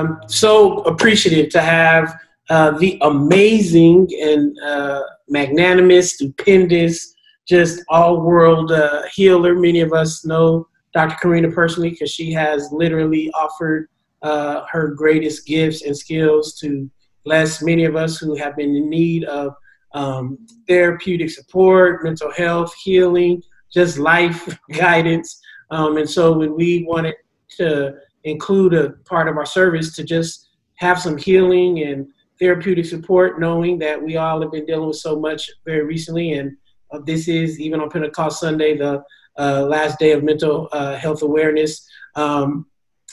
um, so appreciative to have uh, the amazing and uh, magnanimous, stupendous, just all world uh, healer. Many of us know Dr. Karena personally because she has literally offered uh, her greatest gifts and skills to bless many of us who have been in need of um, therapeutic support, mental health, healing, just life guidance. Um, and so when we wanted to include a part of our service to just have some healing and therapeutic support, knowing that we all have been dealing with so much very recently. And uh, this is, even on Pentecost Sunday, the uh, last day of mental uh, health awareness um,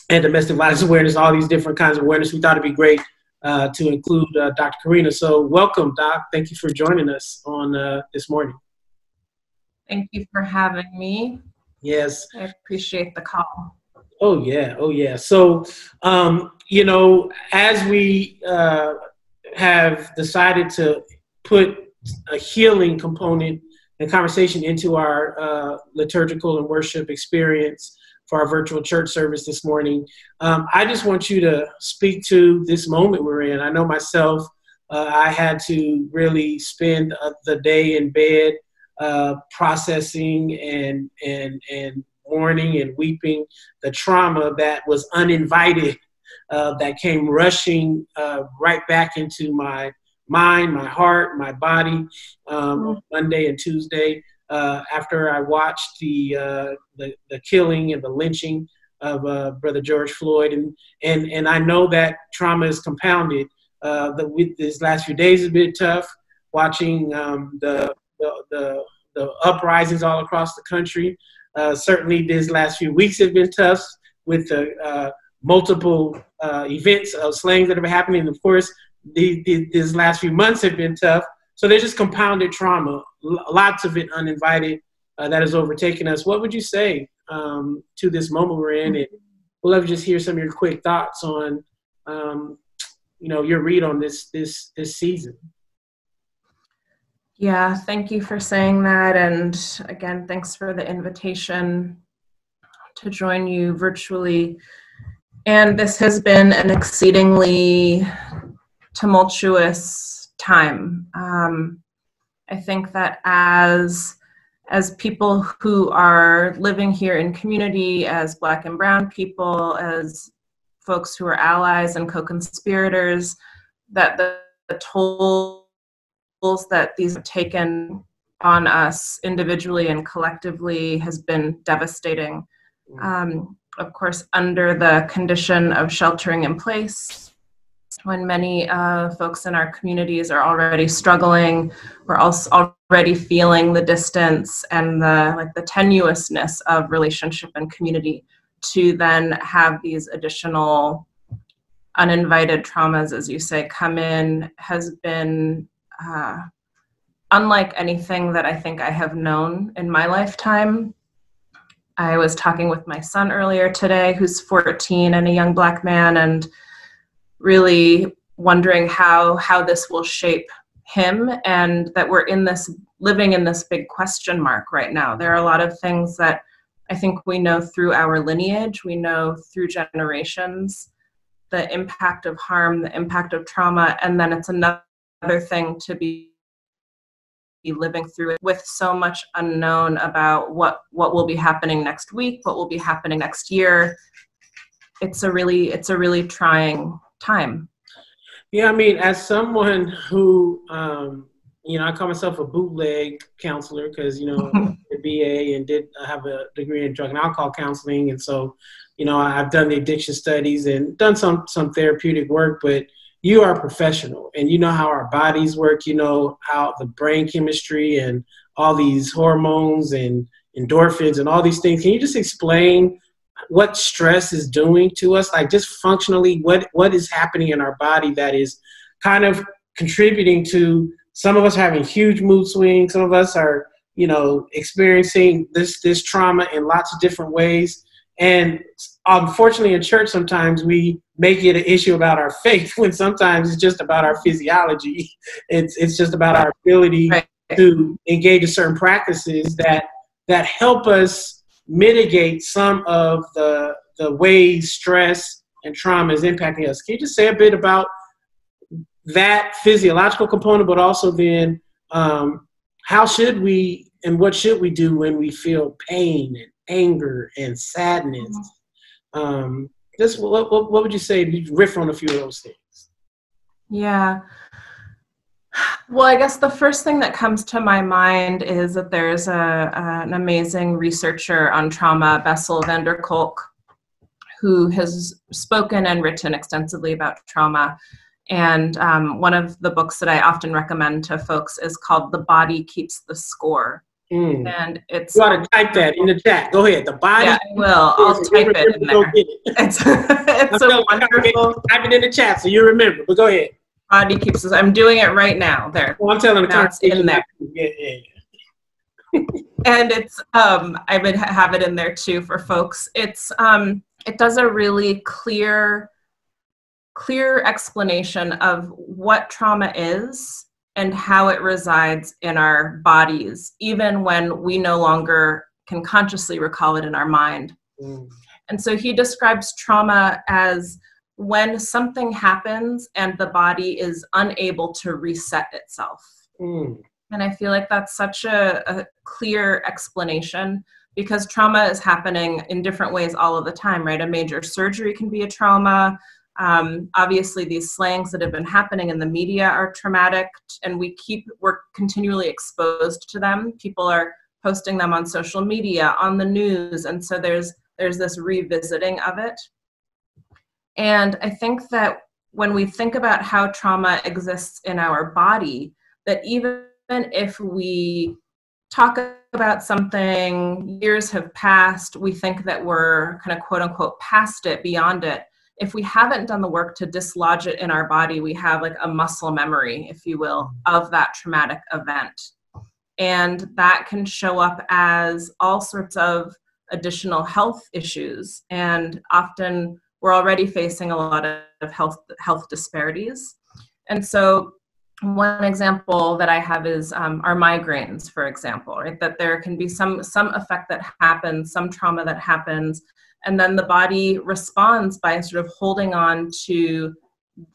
and domestic violence awareness, all these different kinds of awareness. We thought it'd be great uh, to include uh, Dr. Karena. So, welcome, Doc. Thank you for joining us on uh, this morning. Thank you for having me. Yes. I appreciate the call. Oh, yeah. Oh, yeah. So, um, you know, as we uh, have decided to put a healing component and conversation into our uh, liturgical and worship experience for our virtual church service this morning. Um, I just want you to speak to this moment we're in. I know myself, uh, I had to really spend uh, the day in bed uh, processing and and and mourning and weeping the trauma that was uninvited, uh, that came rushing uh, right back into my mind, my heart, my body um, mm-hmm. Monday and Tuesday uh, after I watched the, uh, the, the killing and the lynching of uh, Brother George Floyd, and and and I know that trauma is compounded. Uh, the with these last few days have been tough. Watching um, the, the, the the uprisings all across the country. Uh, certainly, these last few weeks have been tough with the uh, multiple uh, events of slayings that have been happening. Of course, the, the, these last few months have been tough. So there's just compounded trauma, lots of it uninvited, uh, that has overtaken us. What would you say um, to this moment we're in? And we'll love to just hear some of your quick thoughts on, um, you know, your read on this this this season. Yeah, thank you for saying that, and again, thanks for the invitation to join you virtually. And this has been an exceedingly tumultuous time. Um, I think that as as people who are living here in community, as Black and Brown people, as folks who are allies and co-conspirators, that the, the that these have taken on us individually and collectively has been devastating. Mm. Um, of course, under the condition of sheltering in place, when many uh, folks in our communities are already struggling we're also already feeling the distance and the like the tenuousness of relationship and community to then have these additional uninvited traumas as you say come in has been uh, unlike anything that i think i have known in my lifetime i was talking with my son earlier today who's 14 and a young black man and really wondering how how this will shape him and that we're in this living in this big question mark right now. There are a lot of things that i think we know through our lineage. We know through generations the impact of harm the impact of trauma and then it's another thing to be living through it with so much unknown about what what will be happening next week what will be happening next year it's a really it's a really trying time? Yeah, I mean, as someone who, um, you know, I call myself a bootleg counselor because, you know, a BA and did have a degree in drug and alcohol counseling. And so, you know, I've done the addiction studies and done some, some therapeutic work, but you are professional and you know how our bodies work, you know, how the brain chemistry and all these hormones and endorphins and all these things. Can you just explain what stress is doing to us, like just functionally, what what is happening in our body that is kind of contributing to some of us having huge mood swings, some of us are, you know, experiencing this this trauma in lots of different ways. And unfortunately, in church, sometimes we make it an issue about our faith when sometimes it's just about our physiology. It's it's just about our ability right. to engage in certain practices that that help us mitigate some of the the ways stress and trauma is impacting us. Can you just say a bit about that physiological component, but also then um, how should we and what should we do when we feel pain and anger and sadness? Um, just what, what, what would you say? Riff on a few of those things. Yeah. Well, I guess the first thing that comes to my mind is that there's a, an amazing researcher on trauma, Bessel van der Kolk, who has spoken and written extensively about trauma. And um, one of the books that I often recommend to folks is called The Body Keeps the Score. Mm. And it's. You to type that in the chat. Go ahead. The body. Yeah, I will. I'll type it in there. It. It's, it's a wonderful. Type it in the chat so you remember. But go ahead. Body keeps us. I'm doing it right now. There. Well, I'm telling the it's in there. Yeah, yeah. and it's um I would have it in there too for folks. It's um it does a really clear clear explanation of what trauma is and how it resides in our bodies, even when we no longer can consciously recall it in our mind. Mm. And so he describes trauma as when something happens and the body is unable to reset itself. Mm. And I feel like that's such a, a, clear explanation because trauma is happening in different ways all of the time, right? A major surgery can be a trauma. Um, obviously, these slangs that have been happening in the media are traumatic, and we keep we're continually exposed to them. People are posting them on social media, on the news, and so there's there's this revisiting of it. And I think that when we think about how trauma exists in our body, that even if we talk about something, years have passed, we think that we're kind of quote unquote past it, beyond it. If we haven't done the work to dislodge it in our body, we have like a muscle memory, if you will, of that traumatic event. And that can show up as all sorts of additional health issues. And often we're already facing a lot of health health disparities. And so one example that I have is um, our migraines, for example, right? That there can be some some effect that happens, some trauma that happens, and then the body responds by sort of holding on to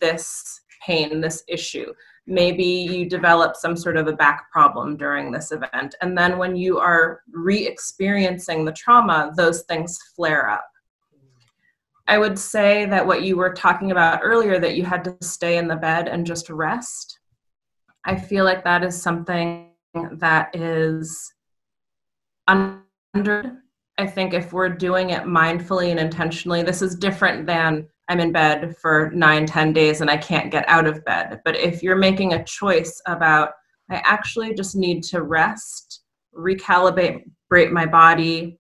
this pain, this issue. Maybe you develop some sort of a back problem during this event, and then when you are re-experiencing the trauma, those things flare up. I would say that what you were talking about earlier, that you had to stay in the bed and just rest, I feel like that is something that is under. I think if we're doing it mindfully and intentionally, this is different than I'm in bed for nine, ten days and I can't get out of bed. But if you're making a choice about, I actually just need to rest, recalibrate my body,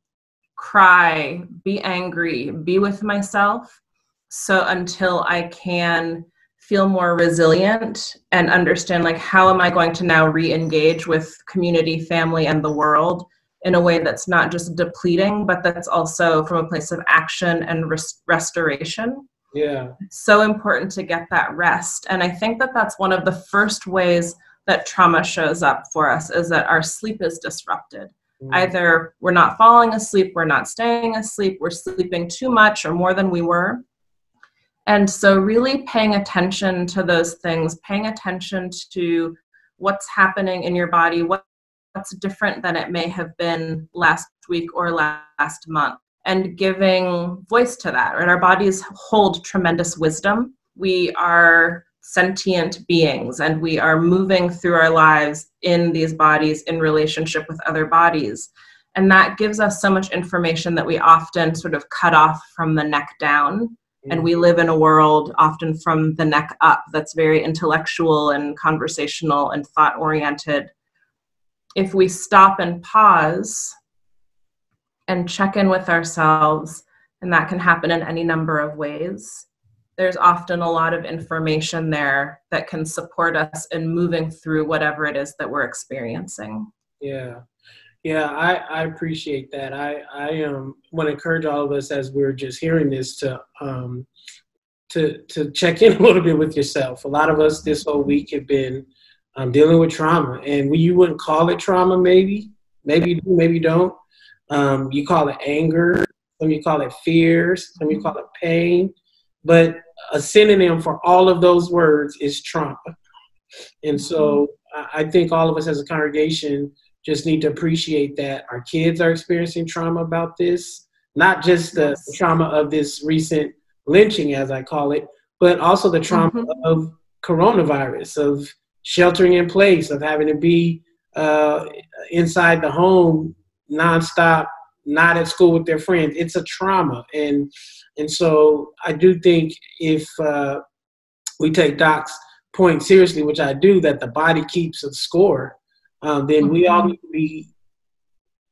cry, be angry, be with myself. So until I can feel more resilient and understand like how am i going to now re-engage with community family and the world in a way that's not just depleting but that's also from a place of action and res- restoration. Yeah. So important to get that rest and i think that that's one of the first ways that trauma shows up for us is that our sleep is disrupted. Mm. either we're not falling asleep we're not staying asleep we're sleeping too much or more than we were. And so, really paying attention to those things, paying attention to what's happening in your body, what, what's different than it may have been last week or last month, and giving voice to that. Right? Our bodies hold tremendous wisdom. We are sentient beings and we are moving through our lives in these bodies in relationship with other bodies. And that gives us so much information that we often sort of cut off from the neck down and we live in a world often from the neck up that's very intellectual and conversational and thought oriented if we stop and pause and check in with ourselves and that can happen in any number of ways there's often a lot of information there that can support us in moving through whatever it is that we're experiencing yeah yeah, I, I appreciate that. I, I um, want to encourage all of us as we're just hearing this to um, to to check in a little bit with yourself. A lot of us this whole week have been um, dealing with trauma, and we, you wouldn't call it trauma, maybe, maybe you do, maybe you don't. Um, you call it anger. Some you call it fears. Some you call it pain. but a synonym for all of those words is trauma. And so I think all of us as a congregation just need to appreciate that our kids are experiencing trauma about this, not just the yes. trauma of this recent lynching, as I call it, but also the trauma mm-hmm. of coronavirus, of sheltering in place, of having to be uh, inside the home nonstop, not at school with their friends. It's a trauma, and and so I do think if uh, we take Doc's point seriously, which I do, that the body keeps a score, um, then mm-hmm. we all mm-hmm. need to be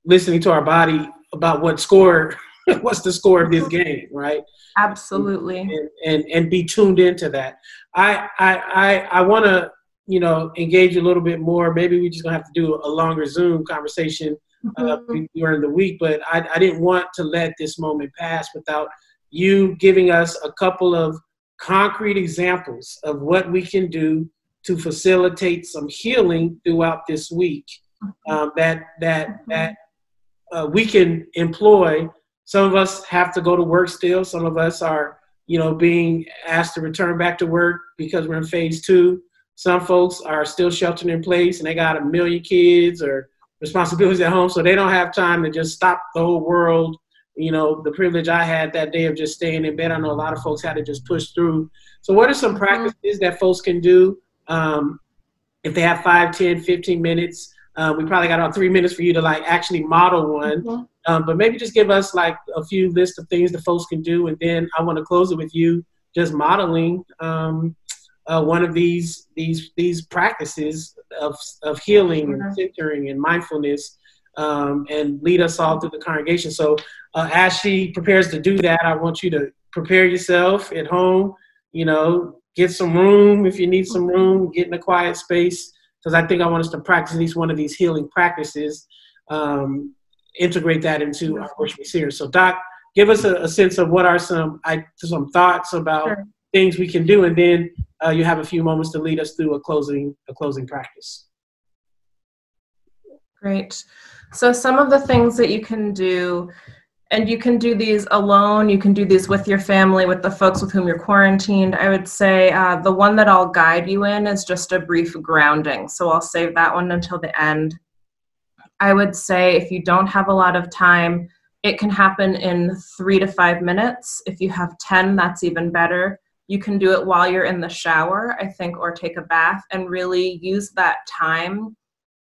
listening to our body about what score, what's the score of this game, right? Absolutely. And and, and be tuned into that. I I I, I want to you know engage a little bit more. Maybe we're just gonna have to do a longer Zoom conversation uh, mm-hmm. during the week. But I I didn't want to let this moment pass without you giving us a couple of concrete examples of what we can do to facilitate some healing throughout this week mm-hmm. um, that that mm-hmm. that uh, we can employ some of us have to go to work still some of us are you know being asked to return back to work because we're in phase two some folks are still sheltering in place and they got a million kids or responsibilities at home so they don't have time to just stop the whole world you know, the privilege I had that day of just staying in bed. I know a lot of folks had to just push through. So, what are some mm-hmm. practices that folks can do um, if they have 5, 10, 15 minutes? Uh, we probably got about three minutes for you to like actually model one. Mm-hmm. Um, but maybe just give us like a few list of things that folks can do, and then I want to close it with you just modeling um, uh, one of these these these practices of of healing mm-hmm. and centering and mindfulness um, and lead us all through the congregation. So uh, as she prepares to do that, I want you to prepare yourself at home. You know, get some room if you need some room. Get in a quiet space because I think I want us to practice at least one of these healing practices. Um, integrate that into our worship series. So, Doc, give us a, a, sense of what are some I, some thoughts about sure. Things we can do, and then uh, you have a few moments to lead us through a closing a closing practice. Great. So some of the things that you can do, and you can do these alone, you can do these with your family, with the folks with whom you're quarantined. I would say uh, the one that I'll guide you in is just a brief grounding. So I'll save that one until the end. I would say if you don't have a lot of time, it can happen in three to five minutes. If you have 10, that's even better. You can do it while you're in the shower, I think, or take a bath and really use that time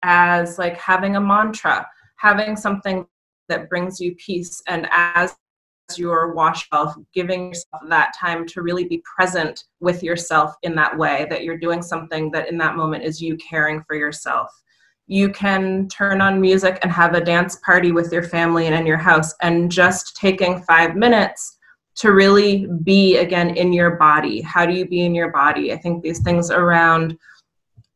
as like having a mantra having something that brings you peace and as your wash off, giving yourself that time to really be present with yourself in that way, that you're doing something that in that moment is you caring for yourself. You can turn on music and have a dance party with your family and in your house, and just taking five minutes to really be again in your body. How do you be in your body? I think these things around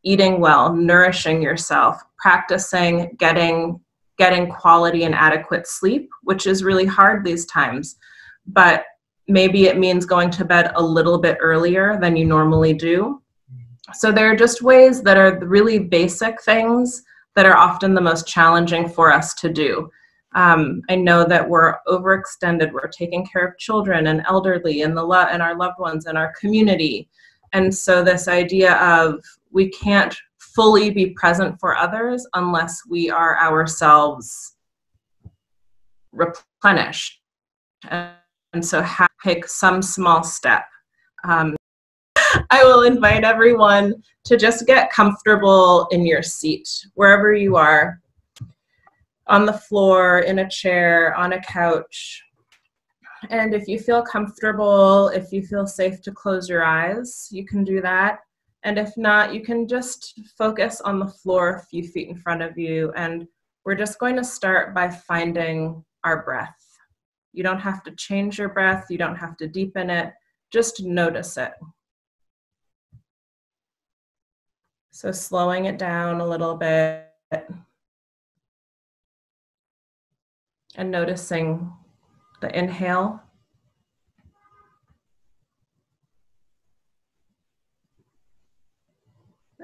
eating well, nourishing yourself, practicing getting getting quality and adequate sleep, which is really hard these times. But maybe it means going to bed a little bit earlier than you normally do. So there are just ways that are really basic things that are often the most challenging for us to do. Um, I know that we're overextended. We're taking care of children and elderly and the lo- and our loved ones and our community. And so this idea of we can't fully be present for others unless we are ourselves replenished. And so, take some small step. Um, I will invite everyone to just get comfortable in your seat, wherever you are on the floor, in a chair, on a couch. And if you feel comfortable, if you feel safe to close your eyes, you can do that. And if not, you can just focus on the floor a few feet in front of you. And we're just going to start by finding our breath. You don't have to change your breath, you don't have to deepen it, just notice it. So, slowing it down a little bit and noticing the inhale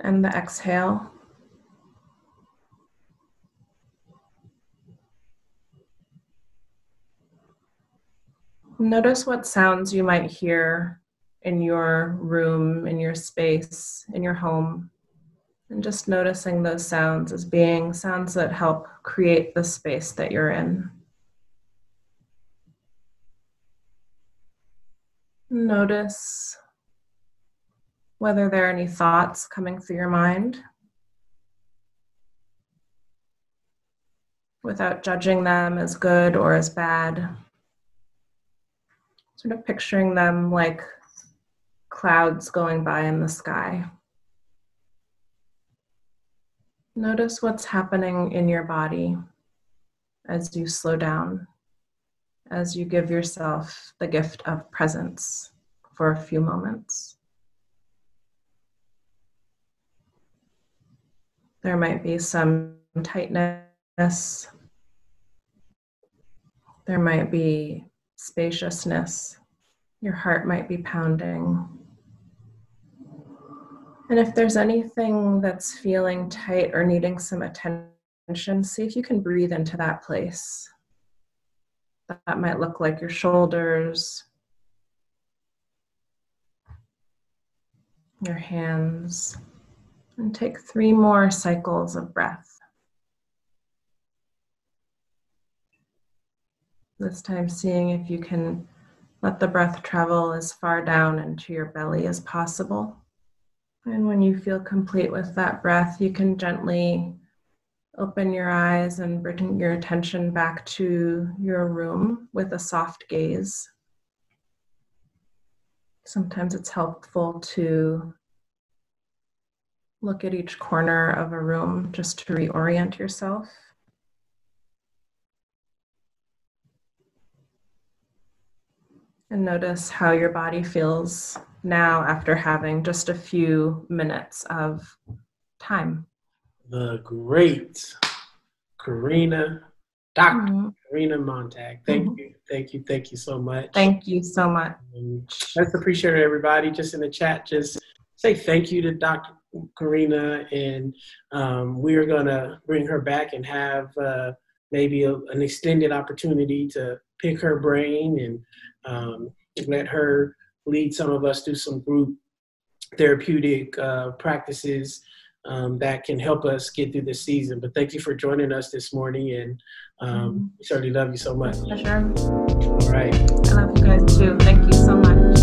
and the exhale. Notice what sounds you might hear in your room, in your space, in your home. And just noticing those sounds as being sounds that help create the space that you're in. Notice whether there are any thoughts coming through your mind without judging them as good or as bad. Sort of picturing them like clouds going by in the sky. Notice what's happening in your body as you slow down, as you give yourself the gift of presence for a few moments. There might be some tightness. There might be spaciousness. Your heart might be pounding. And if there's anything that's feeling tight or needing some attention, see if you can breathe into that place. That might look like your shoulders, your hands, and take three more cycles of breath. This time, seeing if you can let the breath travel as far down into your belly as possible. And when you feel complete with that breath, you can gently open your eyes and bring your attention back to your room with a soft gaze. Sometimes it's helpful to look at each corner of a room just to reorient yourself. And notice how your body feels now after having just a few minutes of time. The great Karena, doctor mm-hmm. Karena Montag. Thank mm-hmm. you, thank you, thank you so much. Thank you so much. let's appreciate everybody just in the chat. Just say thank you to Dr. Karena, and um, we are gonna bring her back and have uh, maybe a, an extended opportunity to pick her brain and um, let her lead some of us through some group therapeutic uh, practices um, that can help us get through this season. But thank you for joining us this morning, and um, we certainly love you so much. For sure. All right. I love you guys too. Thank you so much.